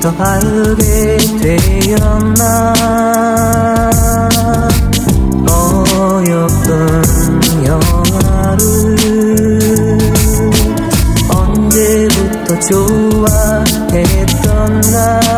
언제부터 알게 되었나? 어였던 영화를 언제부터 좋아했던가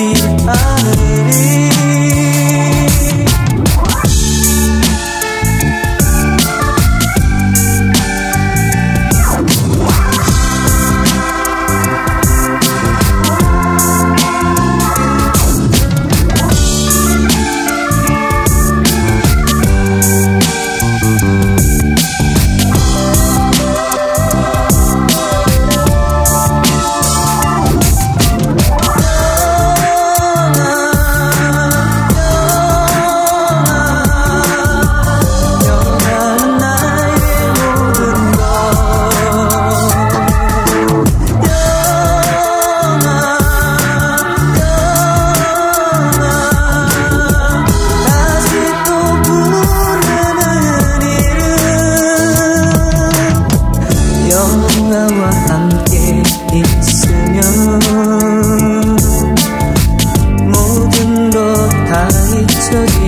see. 나와 함께 있으면 모든 것 다 잊혀져